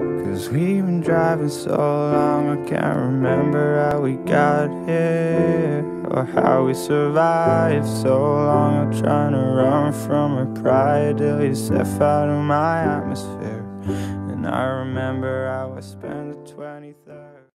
Cause we've been driving so long I can't remember how we got here Or how we survived so long. I'm trying to run from her pride Till you step out of my atmosphere. And I remember how I spent the 23rd